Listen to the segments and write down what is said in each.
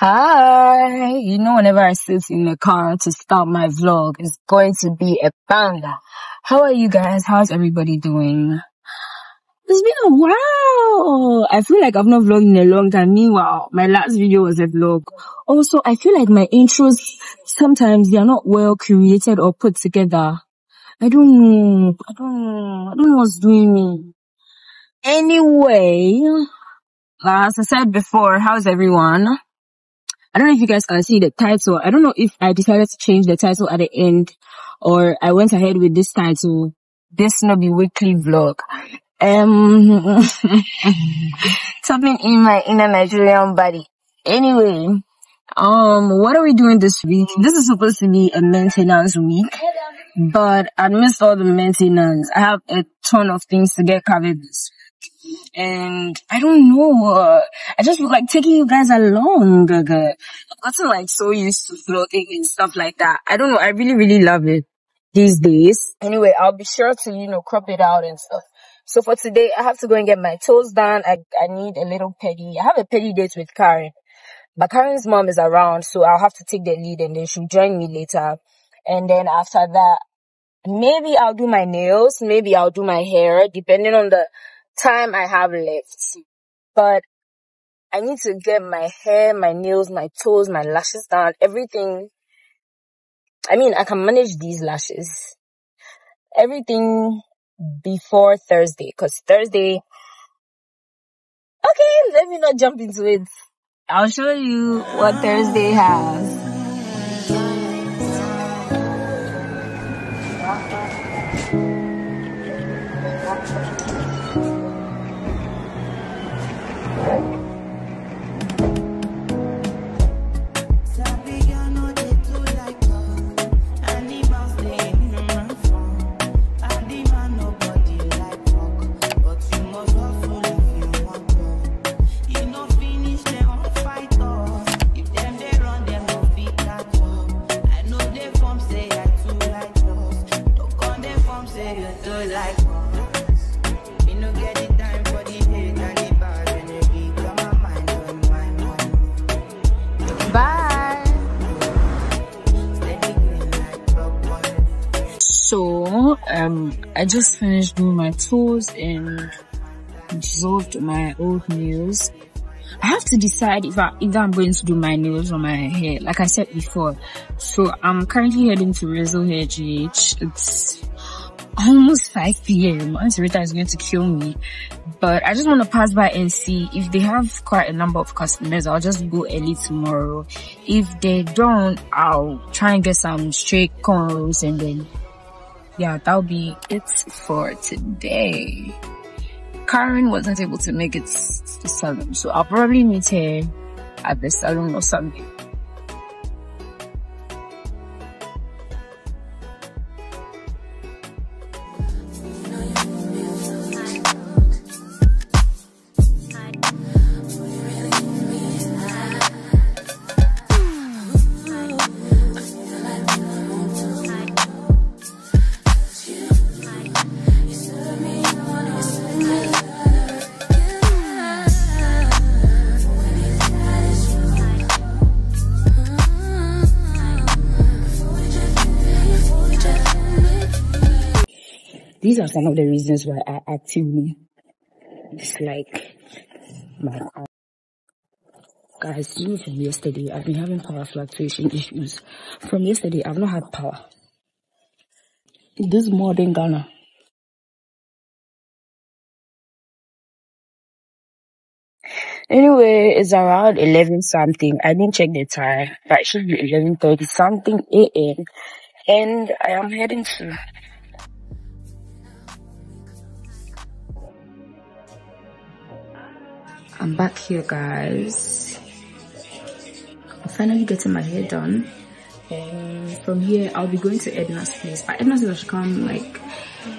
Hi. You know, whenever I sit in the car to start my vlog, it's going to be a banger. How are you guys? How's everybody doing? It's been a while. I feel like I've not vlogged in a long time. Meanwhile, my last video was a vlog. Also, I feel like my intros sometimes they are not well created or put together. I don't know. I don't know. I don't know what's doing me. Anyway, as I said before, how's everyone? I don't know if you guys can see the title. I don't know if I decided to change the title at the end or I went ahead with this title. This not be weekly vlog. Um, something in my inner Nigerian body. Anyway, um, what are we doing this week? This is supposed to be a maintenance week, but I missed all the maintenance. I have a ton of things to get covered this week. And I don't know, uh, I just feel like taking you guys along. I've gotten like so used to floating and stuff like that. I don't know, I really, really love it these days. Anyway, I'll be sure to, you know, crop it out and stuff. So for today, I have to go and get my toes done. I, I need a little petty. I have a petty date with Karen. But Karen's mom is around, so I'll have to take the lead and then she'll join me later. And then after that, maybe I'll do my nails, maybe I'll do my hair, depending on the time I have left. But I need to get my hair, my nails, my toes, my lashes done, everything. I mean, I can manage these lashes. Everything before Thursday, cause Thursday, okay, let me not jump into it. I'll show you what Thursday has. I just finished doing my toes and dissolved my old nails. I have to decide if I either I'm going to do my nails or my hair, like I said before. So I'm currently heading to Rizzo Hair GH. It's almost 5 p.m. Auntie Rita is going to kill me. But I just want to pass by and see if they have quite a number of customers. I'll just go early tomorrow. If they don't, I'll try and get some straight cornrows and then yeah, that'll be it for today. Karen wasn't able to make it to the salon, so I'll probably meet her at the salon or something. These are some of the reasons why I actively dislike my car. Guys, know from yesterday, I've been having power fluctuation issues. From yesterday, I've not had power. This modern Ghana. Anyway, it's around 11 something. I didn't check the time, but it should be 11.30 something a.m. And I am heading to I'm back here, guys. I'm finally getting my hair done. And from here, I'll be going to Edna's place. But Edna's will come like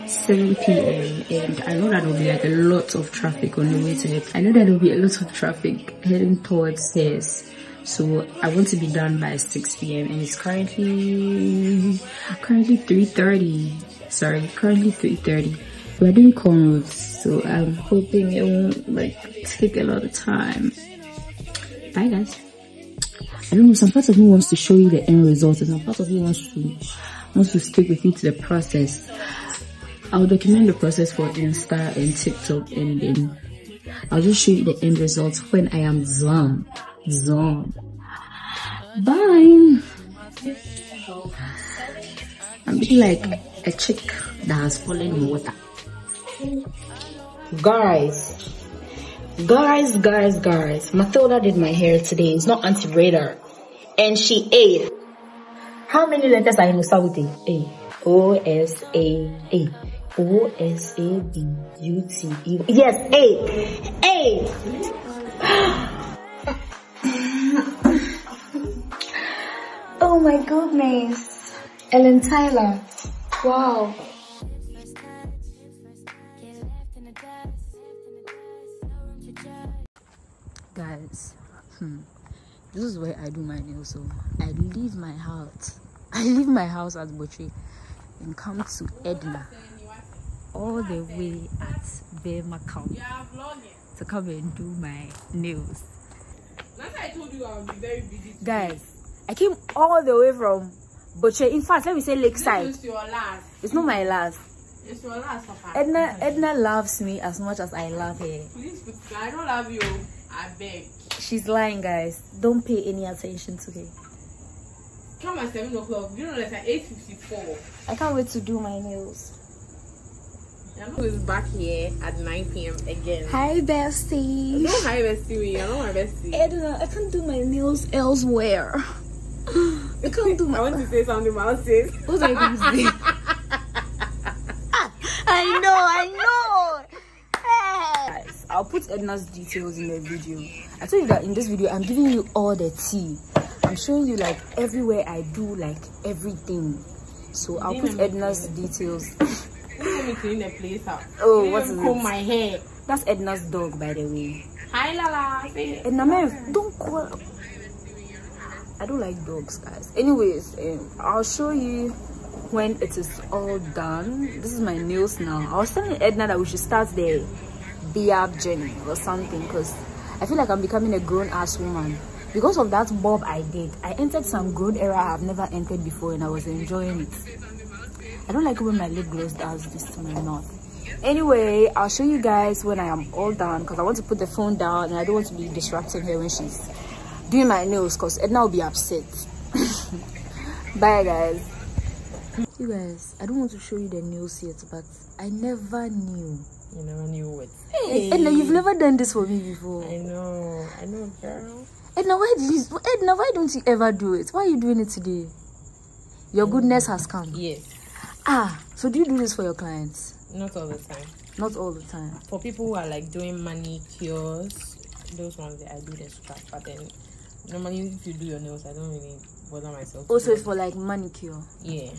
7 p.m. and I know that there'll be like a lot of traffic on the way to it. I know that there'll be a lot of traffic heading towards this. So I want to be done by 6 p.m. and it's currently currently 3:30. Sorry, currently 3:30. We're doing cornrows, so I'm hoping it won't like take a lot of time. Bye guys. I don't know, some part of me wants to show you the end result and some part of me wants to wants to stick with you to the process. I'll document the process for Insta and TikTok and then I'll just show you the end result when I am done. Done. Bye. I'm looking like a chick that has fallen in water. Guys, guys, guys, guys, Matilda did my hair today. It's not Auntie Rita. And she ate. How many letters are in Osabutey? A. O S A A. O S A B U T E. Yes, A. A. oh my goodness. Ellen Tyler. Wow. Guys, hmm. this is where I do my nails. So I leave my house. I leave my house at Butchie and come to Edna all the way at Burma Camp to come and do my nails. Last I told you I'll be very busy. today. Guys, I came all the way from Butchie. In fact, let me say This Lakeside. is your last. It's not my last. It's your last, Papa. Edna Edna loves me as much as I love her. Please, I don't love you. I beg. She's lying, guys. Don't pay any attention to her. Come at 7 o'clock. You know that's at 8.54. I can't wait to do my nails. Yano is back here at 9 p.m. again. Hi, bestie. Don't hi bestie. I know my bestie. Edna, I can't do my nails elsewhere. I can't do my... I want to say something, but I'll say it. What was I going to say? I know, I know. Guys, I'll put Edna's details in the video. I told you that in this video, I'm giving you all the tea. I'm showing you like everywhere I do like everything. So I'll put Edna's details. Let me clean the place up. Oh, what is comb my hair. That's Edna's dog, by the way. Hi, Lala. Edna, man, don't call. I don't like dogs, guys. Anyways, um, I'll show you when it is all done. This is my nails now. I was telling Edna that we should start the BAB journey or something because I feel like I'm becoming a grown ass woman. Because of that bob I did, I entered some grown era I've never entered before and I was enjoying it. I don't like when my lip gloss does this to my mouth. Anyway, I'll show you guys when I am all done because I want to put the phone down and I don't want to be distracting her when she's doing my nails because Edna will be upset. Bye guys. You guys, I don't want to show you the nails yet, but I never knew. You never knew it. Hey. Edna, you've never done this for me before. I know. I know, girl. Edna, why did you, Edna, why don't you ever do it? Why are you doing it today? Your goodness has come. Yes. Ah, so do you do this for your clients? Not all the time. Not all the time. For people who are like doing manicures, those ones that I do the strap. But then normally if you do your nails, I don't really bother myself. Also, it's for like manicure. Yeah.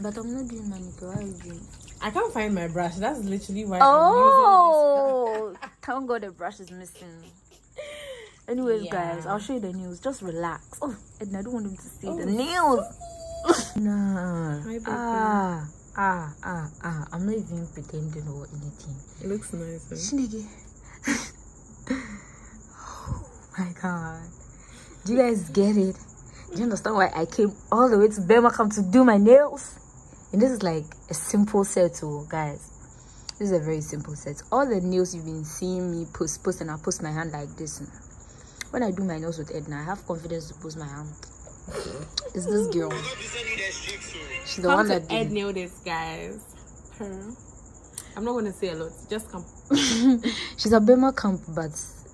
But I'm not doing manicure. Why are you doing? I can't find my brush. That's literally why I'm Oh, thank God the brush is missing. Anyways, Yeah. guys, I'll show you the nails. Just relax. Oh, and I don't want him to see Oh, the nails. nah. Ah, ah, ah, ah. I'm not even pretending or anything. It looks nice. Shinigi. oh my God. Do you guys get it? Do you understand why I came all the way to Burma Camp to do my nails? And this is like a simple set, oh guys. This is a very simple set. All the nails you've been seeing me post, post, and I post my hand like this. Oh. When I do my nails with Edna, I have confidence to post my hand. It's this girl. She's the Come one that Ed nail this, guys. Her. I'm not gonna say a lot. Just come. She's a Burma camp, but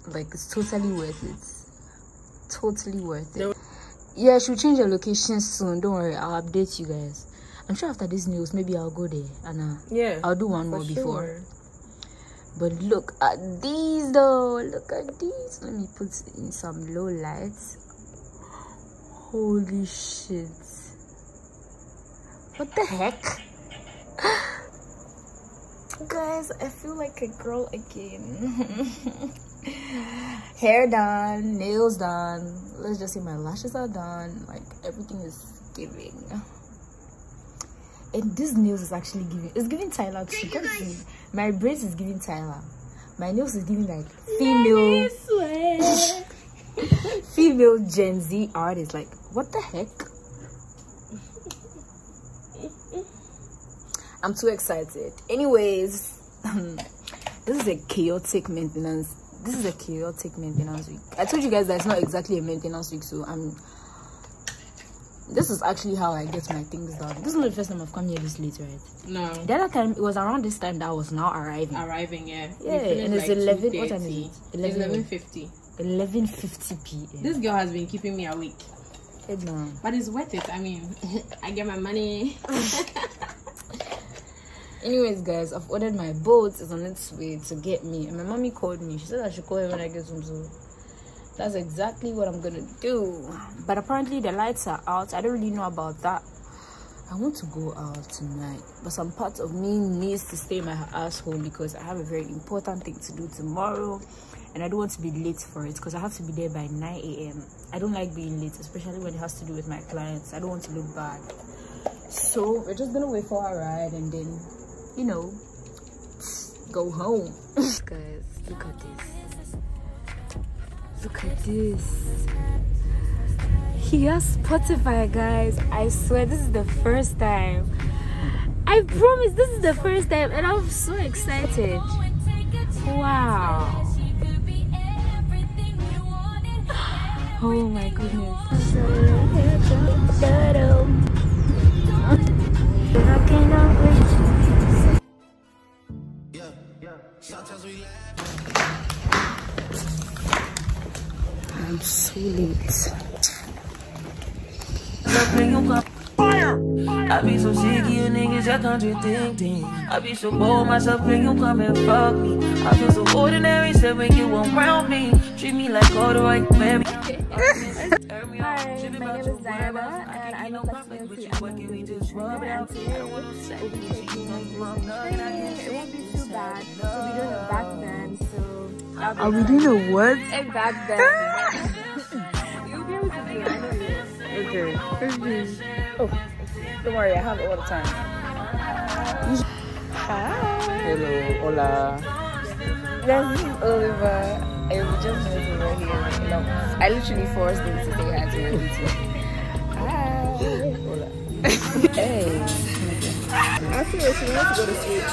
like it's totally worth it. Totally worth it. Yeah, she'll change her location soon. Don't worry, I'll update you guys. I'm sure after this news, maybe I'll go there and uh, Yeah. I'll do one more before. But look at these though. Look at these. Let me put in some low lights. Holy shit. What the heck? Guys, I feel like a girl again. Hair done, nails done. Let's just say my lashes are done. Like everything is giving. And this nails is actually giving. It's giving Tyler too. See. My braids is giving Tyler. My nails is giving like female, female Gen Z artist. Like what the heck? I'm too excited. Anyways, this is a chaotic maintenance. This is a chaotic maintenance week. I told you guys that it's not exactly a maintenance week, so I'm. This is actually how I get my things done. This is not the first time I've come here this late, right? No. The other time it was around this time that I was now arriving. Arriving, yeah. Yeah, and it's like 11 what time is 2:30. it? It's 11. 11.50. 11:50 p.m. This girl has been keeping me awake. No. But it's worth it. I mean, I get my money. Anyways, guys, I've ordered my boat. It's on its way to get me. And my mommy called me. She said I should call her when I get home. So that's exactly what I'm gonna do. But apparently the lights are out. I don't really know about that. I want to go out tonight, but some part of me needs to stay in my home because I have a very important thing to do tomorrow, and I don't want to be late for it because I have to be there by 9 a.m. I don't like being late, especially when it has to do with my clients. I don't want to look bad. So we're just gonna wait for our ride and then, you know, go home. Guys, look at this. Look at this. He has Spotify, guys. I swear, this is the first time. I promise, this is the first time, and I'm so excited. Wow. Oh my goodness. I'm so late. I be so sick of you niggas that contradicting. I be so bold myself when you come and fuck me. I feel so ordinary, said when you around me. Treat me like all the right baby. Hi, my name is Diana, and I'm a flexibility analyst and today we'll be taking this training. It won't be too bad. We'll be doing a back bend, so Are we doing a what? a back bend. You will. Okay. Oh, don't worry, I have it all the time. Hi. Hello, hola. This is Oliver. I was just met over here. You know, I literally forced him to say hi to everything. Hi. Hola. hey. I feel like she wants to go to sleep.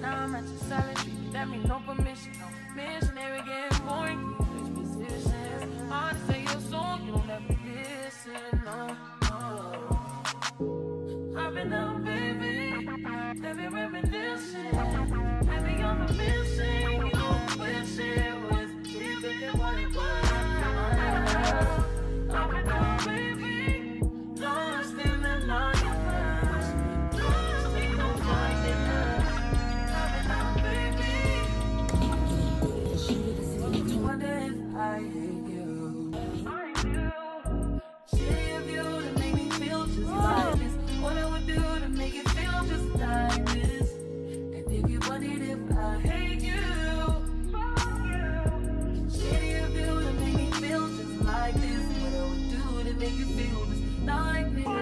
Now I'm at your. That means no permission. No missionary getting you feel this. If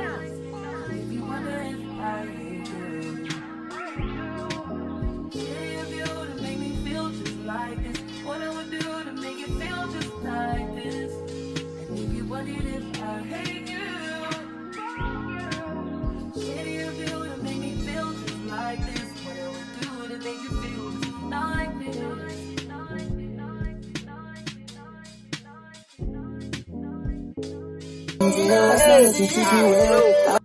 my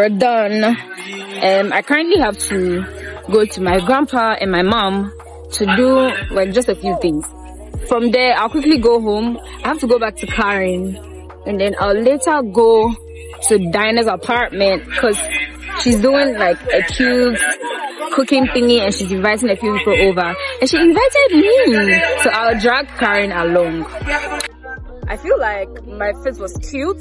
we're done. Um, I currently have to go to my grandpa and my mom to do like just a few things. From there, I'll quickly go home. I have to go back to Karen, and then I'll later go to Dinah's apartment because she's doing like a cute cooking thingy and she's inviting a few people over. And she invited me, so I'll drag Karen along. I feel like my fit was cute.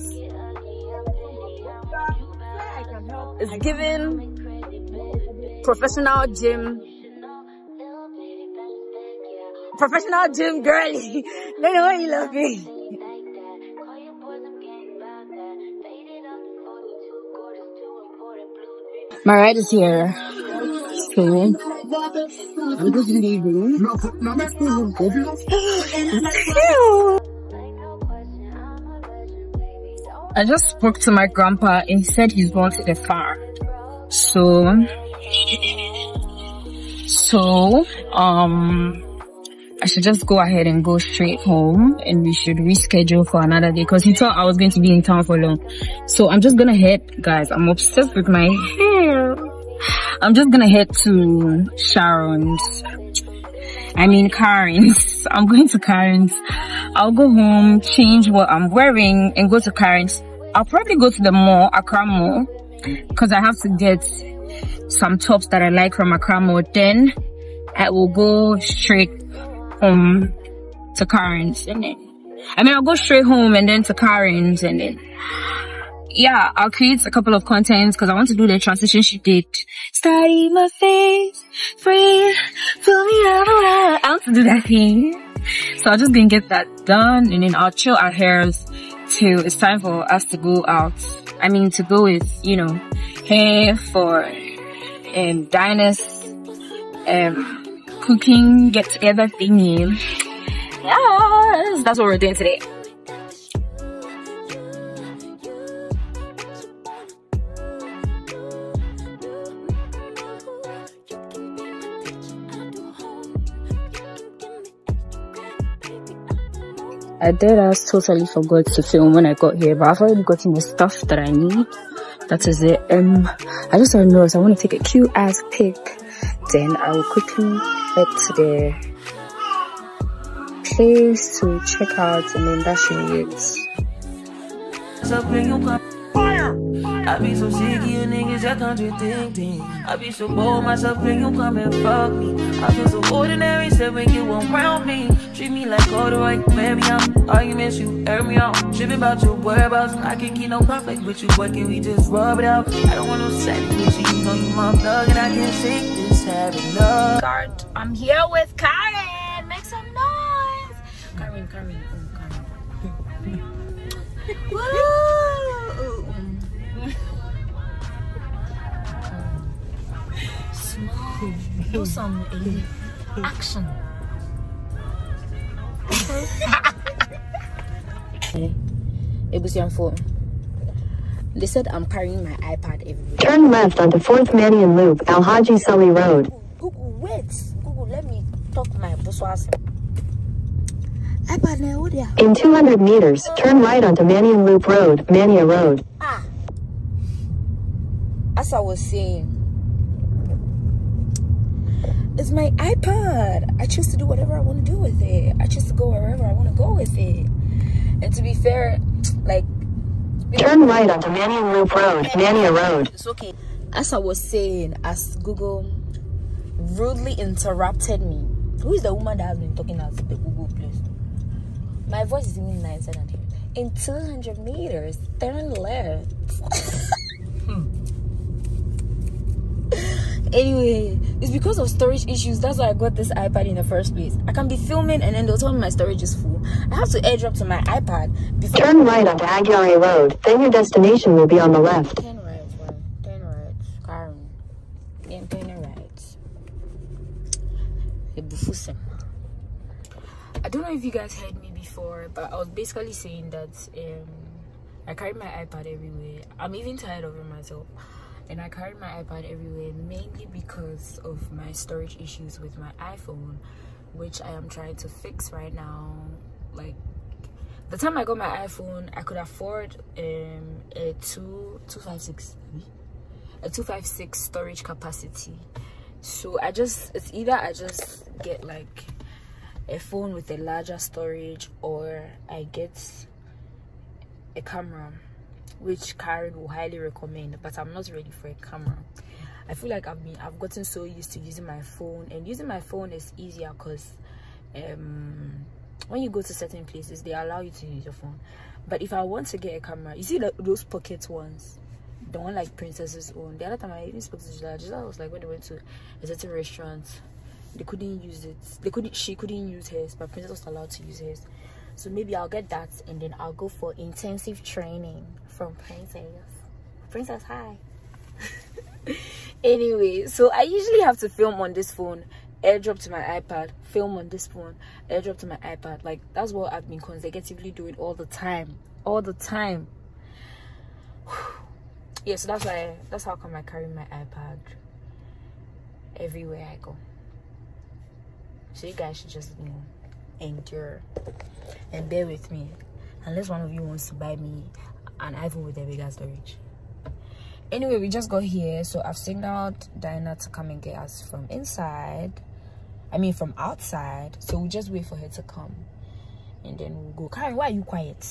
It's given professional gym, professional gym girly. Let know you love me. My ride is here. So, I'm just leaving. I just spoke to my grandpa and he said he's to the farm. So, so, um, I should just go ahead and go straight home and we should reschedule for another day because he thought I was going to be in town for long. So I'm just gonna head, guys, I'm obsessed with my hair. I'm just gonna head to Sharon's. I mean Karen's. I'm going to Karen's. I'll go home, change what I'm wearing and go to Karen's. I'll probably go to the mall, Accra Mall, because I have to get some tops that I like from Accra Mall. Then I will go straight home to Karen's and then I mean I'll go straight home and then to Karen's and then yeah, I'll create a couple of contents because I want to do the transition she did. Study my face, free, fill me out I want to do that thing. So I'll just gonna get that done and then I'll chill our hairs it's time for us to go out. I mean to go with, you know, hair for um Dinah's um cooking get together thingy. Yes, that's what we're doing today. I did I totally forgot to film when I got here, but I've already gotten the stuff that I need. That is it. Um, I just don't know. So I want to take a cute ass pic. Then I will quickly head to the place to check out, and then that should be it. I be so sick of you niggas that contradicting. I be so bold myself when you come and fuck me. I feel so ordinary, said when you around me. Treat me like corduroy, baby, I'm arguments, you air me out. Tripping about your whereabouts, I can't keep no conflict with you, boy, can we just rub it out? I don't want no sex with you, you know you my plug, and I can't shake this having love. I'm here with Karen. Make some noise. Karen, Karen, Karen. Woo! Do some uh, action. It was your phone. They said I'm carrying my iPad everywhere. Turn left onto 4th Manion Loop, Al Haji Sully Road. Google, wait. Google, let me talk my bosswas. iPad now, what there? In 200 meters, turn right onto Manion Loop Road, Mania Road. Ah. As I was saying, it's my iPod. I choose to do whatever I want to do with it. I choose to go wherever I want to go with it. And to be fair, like Turn right onto Mannion Loop Road, Mania Road. It's okay. As I was saying, as Google rudely interrupted me. Who is the woman that has been talking at the Google place? My voice is even nicer than him. In 200 meters, turn left. anyway, it's because of storage issues. That's why I got this iPad in the first place. I can be filming and then they'll tell me my storage is full. I have to airdrop to my iPad before. Turn right onto Aguirre Road, then your destination will be on the left. Turn right. Turn right. Karen. Then turn right. I don't know if you guys heard me before, but I was basically saying that um, I carry my iPad everywhere. I'm even tired of it myself. And I carry my iPad everywhere mainly because of my storage issues with my iPhone, which I am trying to fix right now. Like the time I got my iPhone, I could afford um, a two two five six a two five six storage capacity. So I just it's either I just get like a phone with a larger storage or I get a camera, which Karen will highly recommend. But I'm not ready for a camera. I feel like I've been I've gotten so used to using my phone, and using my phone is easier because um when you go to certain places they allow you to use your phone. But if i want to get a camera you see the, those pocket ones? The one like princesses own. The other time i even spoke to Gisela. Gisela was like when they went to a certain restaurant they couldn't use it. They couldn't she couldn't use hers but princess was allowed to use hers. So maybe i'll get that and then i'll go for intensive training from princess. Princess hi. Anyway so i usually have to film on this phone airdrop to my ipad film on this phone airdrop to my ipad. Like that's what i've been consecutively doing all the time all the time. Yeah so that's why that's how come i carry my ipad everywhere i go. So you guys should just you know endure and bear with me. Unless one of you wants to buy me an iphone with a bigger storage. Anyway we just got here so i've signaled diana to come and get us from inside i mean from outside. So we just wait for her to come and then we'll go. Karen why are you quiet?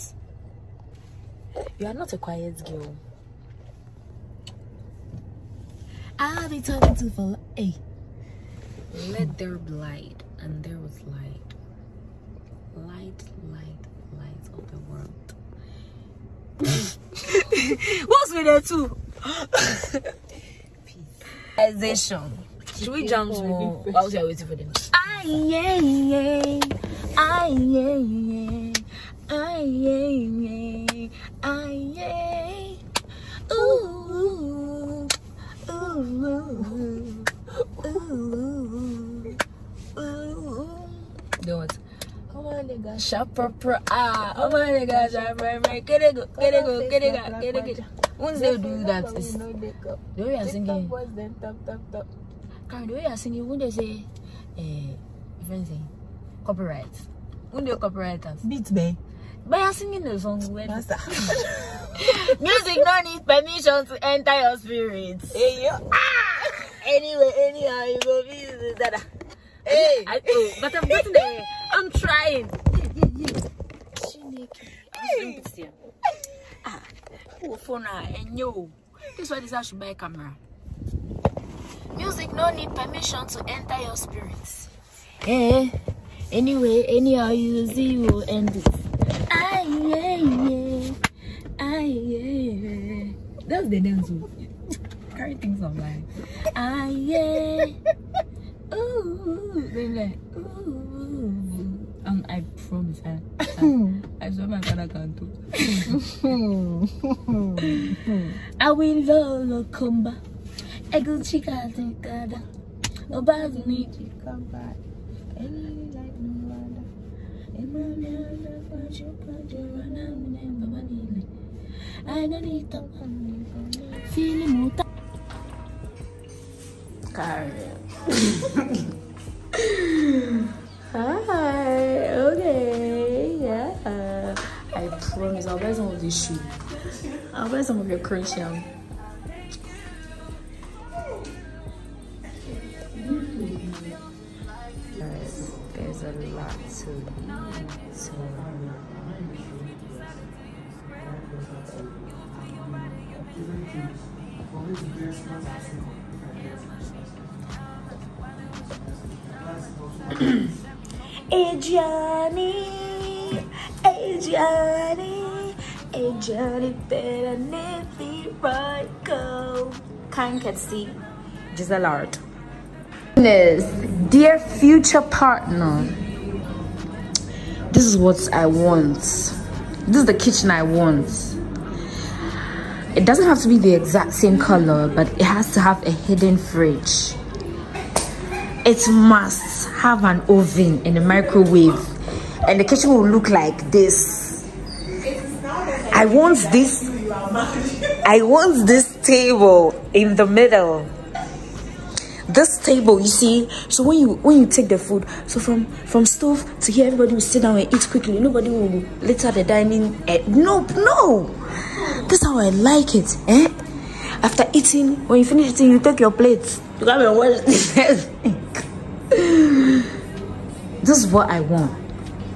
You are not a quiet girl. I'll be talking to for hey. Let there be light and there was light. Light light light of the world what's with that too Peaceization. Should we jump more while we are waiting for them? Ah yeah yeah, ah yeah yeah, ah yeah yeah, ah yeah. Ooh, ooh, ooh, ooh, ooh. Do what? Oh my nigga, shopper pro ah. Oh my nigga, shopper pro. Get it go, get it go, get it go, get it go. Once they do that, it's the way you're singing. Karen, the way you're singing, when they say, eh, say, copyright. When they copyright us. Beats me. But you're singing the song when music no need permission to enter your spirit. Hey, yo. Ah! Anyway, anyhow, you go be that. Hey. I, oh, but I'm getting there. I'm trying. Chineke. I'm doing this here. Ah, oh, phone and yo. This why this I should buy a camera. Music no need permission to enter your spirits. Eh. Anyway, anyhow you see you will end it. Ah yeah yeah. Ah yeah. That's the dance. Carry things of life. Ah yeah. Ooh, baby. Ooh. Um, I promise. I, I, I swear my father can do. I will lolo kumba. Ego chica tikada. Nobody need you come back. Any like no other. Emmanuel, what you put your run and name Baba Nile. I don't need to feeling muta. Karen. I'll buy some of this shoe. I'll buy some of your crunch yam. There's a lot to eat. So different things for me to dress Johnny, better never right go. Can see Giselle Art. Dear future partner, this is what I want. This is the kitchen I want. It doesn't have to be the exact same color, but it has to have a hidden fridge. It must have an oven and a microwave, and the kitchen will look like this. I want this. I want this table in the middle. This table, you see. So when you when you take the food, so from from stove to here, everybody will sit down and eat quickly. Nobody will litter the dining. Eh, no, no. That's how I like it. Eh? After eating, when you finish eating, you take your plate. You come and wash this is what I want.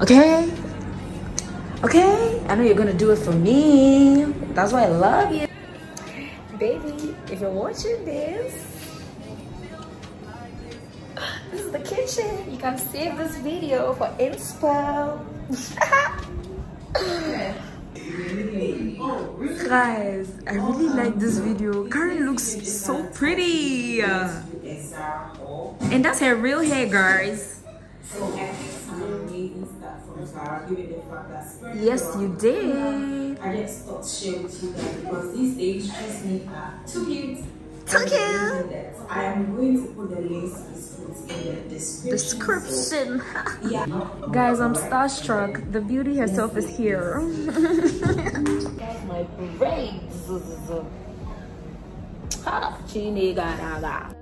Okay? Okay? I know you're gonna do it for me. That's why I love you. Baby, if you're watching this, this is the kitchen. You can save this video for inspo. Guys, I really like this video. Karen looks so pretty. And that's her real hair, guys. Yes, you did. I just thought to share with you guys because these days trust me are too cute. Too cute. you I am going to put the links to the schools in the description. Description. Yeah. Guys, I'm starstruck. The beauty herself is here. My braids. Ha, chini garaga.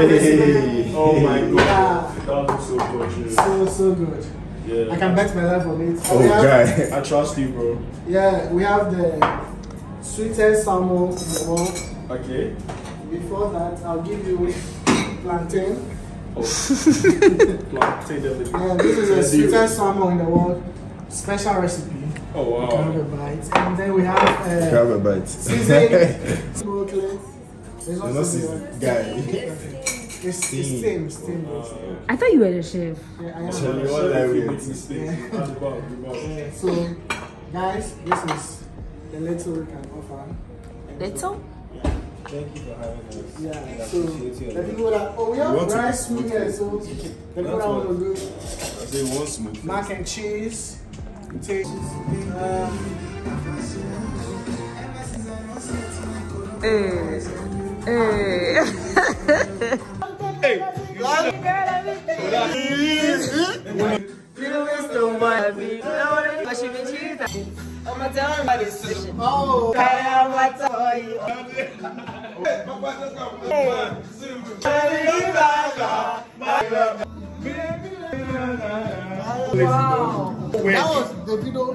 Hey. Oh my god. Yeah. That was so fortunate. So so good. Yeah. I can bet my life on it. Oh, We have- guy. I trust you, bro. Yeah, we have the sweetest salmon in the world. Okay. Before that, I'll give you plantain. Oh. Plantain them. Yeah, this is the Let's do it. sweetest salmon in the world. Special recipe. Oh, wow. You can have a bite. And then we have uh, Have a bite. seasoned broccoli. There's You're not also guy. It's, it's steam, steam. I thought you were the chef. Yeah, I am. Tell you what, like, we make. Yeah. That's about, about. Yeah, so, guys, this is the little we can offer. And Little? Thank you for having us. Yeah, I so appreciate you. the people that oh we have rice you food want here, to- so the people that want to do I say one smooth. mac and cheese, take uh, Hey. Hey. Oh, Wow. that was the video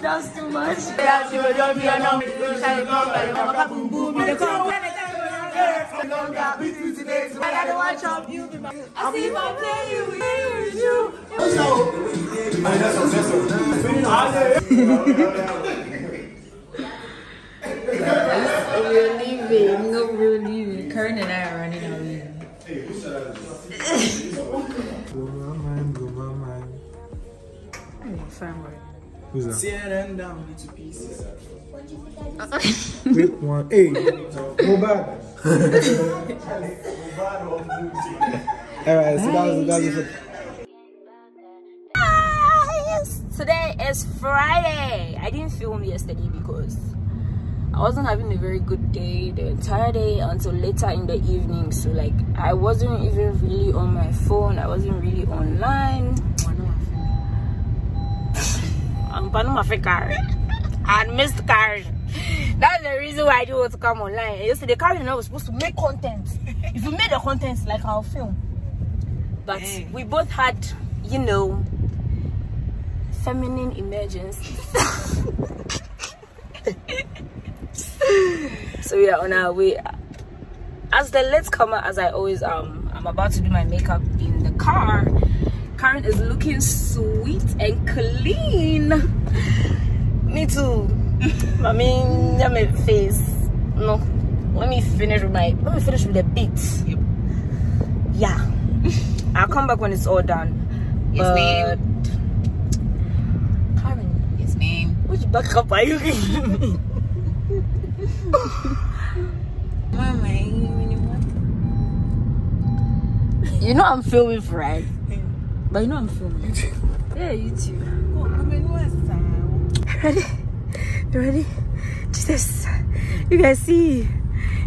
That's too much. I gotta watch out. I see if I play you, with you. We're leaving. No, we're leaving. Karen and I are running away. Who's that? Tear them down into pieces. Quick one. Hey, Mobad. Alright, so that was that was it. Guys, today is Friday. I didn't film yesterday because I wasn't having a very good day the entire day until later in the evening. So like I wasn't even really on my phone. I wasn't really online. I'm Panama for Karen. I missed Karen. That's the reason why I didn't want to come online. You see, the Karen and I was supposed to make content. If we made the content like our film. But we both had, you know, feminine emergencies. so we are on our way. As the late comer, as I always am, I'm about to do my makeup in the car. Karen is looking sweet and clean. Me too. I mean, yeah, my face. No. Let me finish with my let me finish with the beats. Yeah. I'll come back when it's all done. Yes, ma'am. Karen, Yes, ma'am. which backup are you giving me? You know I'm filming, right? But you know I'm filming. Yeah, you too. Ready? You ready? Jesus. You guys see?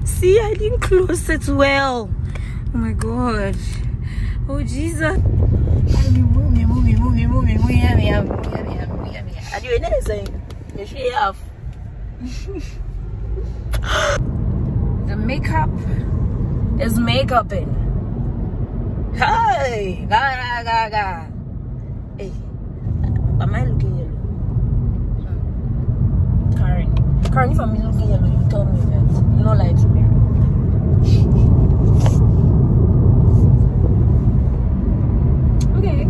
See, I didn't close it well. Oh my god. Oh Jesus. You? You the makeup is makeuping. Hey, ga ga ga ga. Hey, am I looking yellow? Hmm. Karen, Karen, if I'm looking yellow, you tell me that. You don't lie to me. Okay.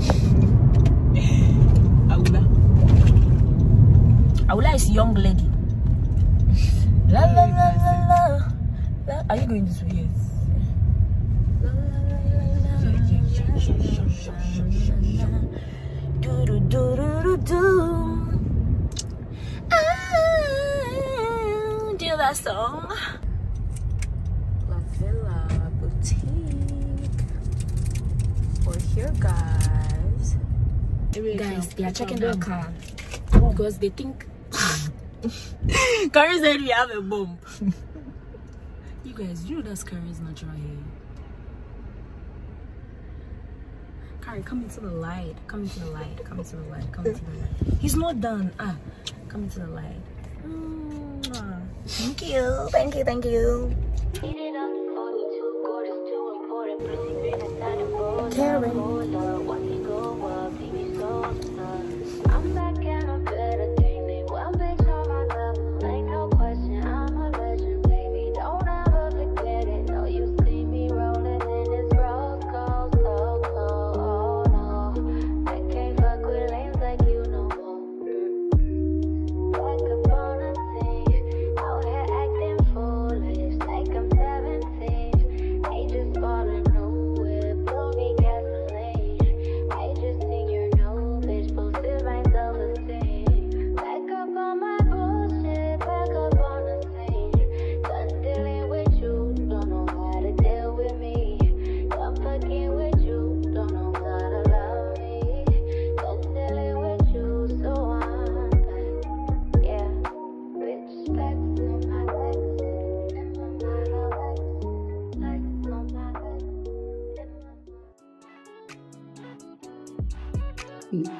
Aula. Aula is young lady. La la la la la. la. Are you going this way? Yes. Do do. Ah, that song. La Villa Boutique. We're here, guys. Guys, they are checking the car because they think. Karen said we have a bomb. you guys, you know that's Karen's natural hair. Karen, come into the light. Come into the light. Come into the light. Come into the light. He's not done. Ah, come into the light. Mwah. Thank you. Thank you. Thank you. I'm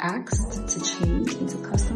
asked to change into customized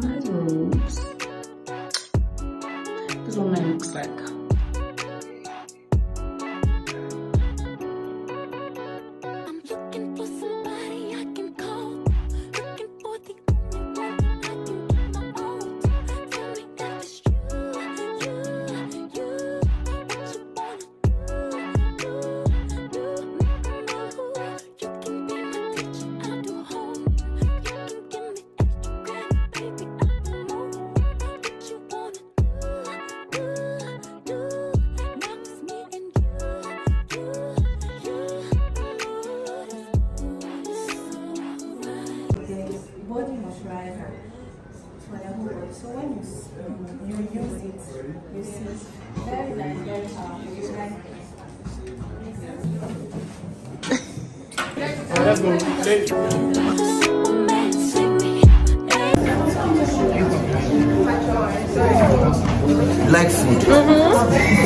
Like food. Mm-hmm.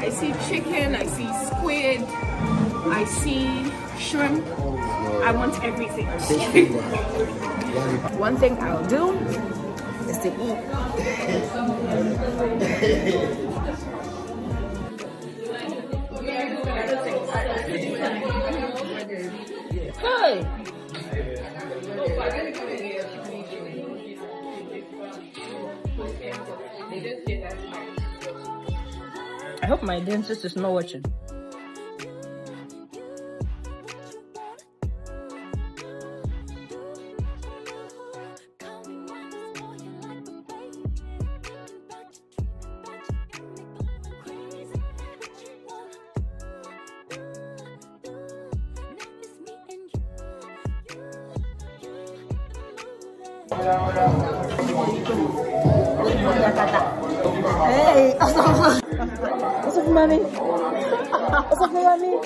I see chicken, I see squid, I see shrimp. I want everything. One thing I'll do is to eat. Hey! Hope my dentist is not watching. Mommy? What's up, mommy?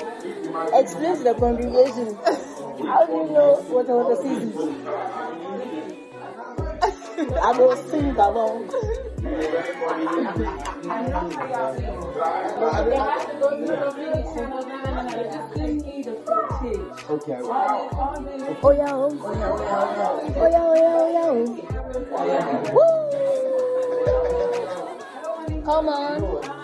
Explain to the congregation. How do you know what I want to see? I will sing along. Okay. Oh yeah, oh. Oh yeah, oh yeah, oh yeah, oh yeah. Woo! Come on.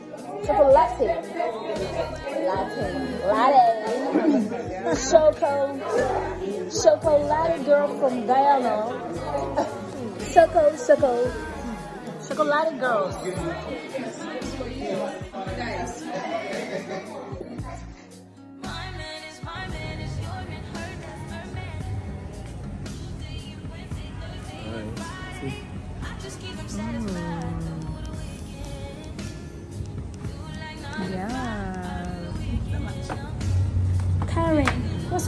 chocolate. Chocolate. Latte. Latte. Choco. Chocolate girl from Guyana. Choco, choco. Chocolate girl. Yeah.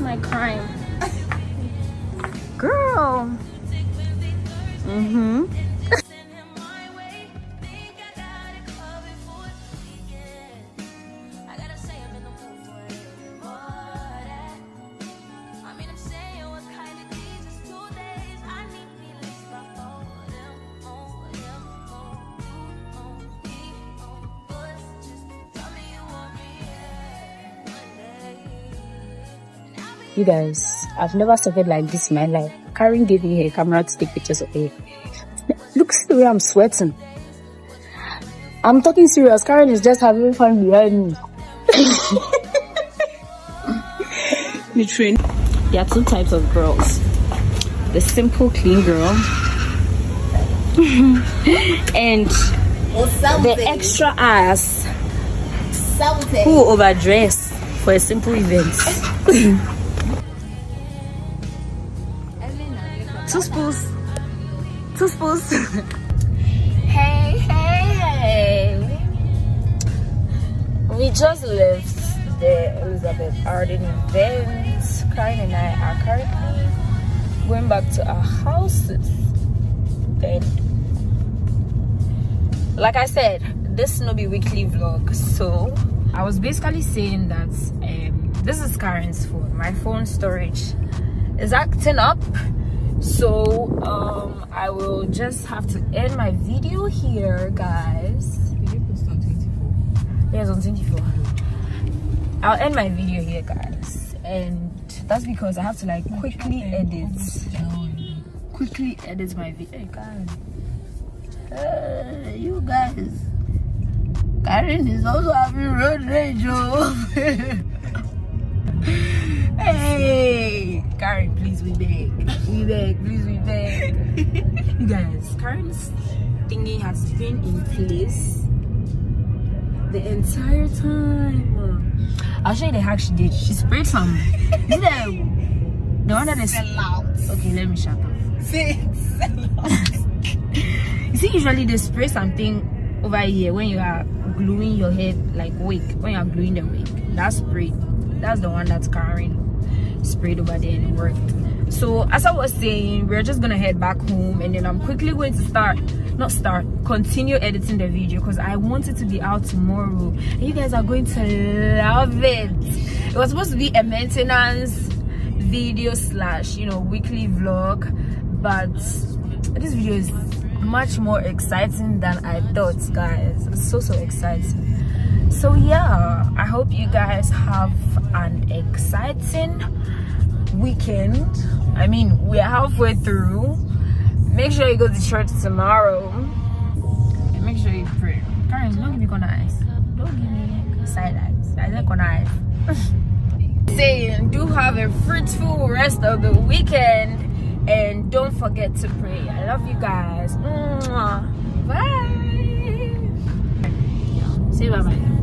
My crime? Girl. Mm-hmm. You guys, I've never suffered like this in my life. Karen gave me her camera to take pictures of her. Look, see the way I'm sweating. I'm talking serious. Karen is just having fun behind me. the train. There are two types of girls. The simple, clean girl. and the extra ass who overdress for a simple event. Two spoons. Two spoons. hey, hey, hey. We just left the Elizabeth Arden event. Karen and I are currently going back to our houses. And like I said, this no be weekly vlog. So I was basically saying that um, this is Karen's phone. My phone storage is acting up so um i will just have to end my video here guys. Yes on 24 i'll end my video here guys. And that's because i have to like quickly edit. Quickly edit my video hey, Karen. Hey, you guys. Karen is also having road rage oh. hey Karen please we beg we beg please we beg you guys Karen's thingy has been in place the entire time. I'll show you the hack she did. She sprayed some. Is that the one that is okay? Let me shut up. you see, usually they spray something over here when you are gluing your head like wig. When you are gluing the wig, that spray, that's the one that's Karen sprayed over there and it worked. So as I was saying, we're just gonna head back home and then I'm quickly going to start, not start, continue editing the video because I want it to be out tomorrow. And you guys are going to love it. It was supposed to be a maintenance video slash, you know, weekly vlog, but this video is much more exciting than I thought, guys. So so exciting. So yeah, I hope you guys have an exciting weekend. I mean, we're halfway through. Make sure you go to church tomorrow. And make sure you pray. Karen, don't give me corner eyes. Don't give me side eyes. I like corner eyes. Saying, do have a fruitful rest of the weekend and don't forget to pray. I love you guys. Mwah. Bye. Say bye bye.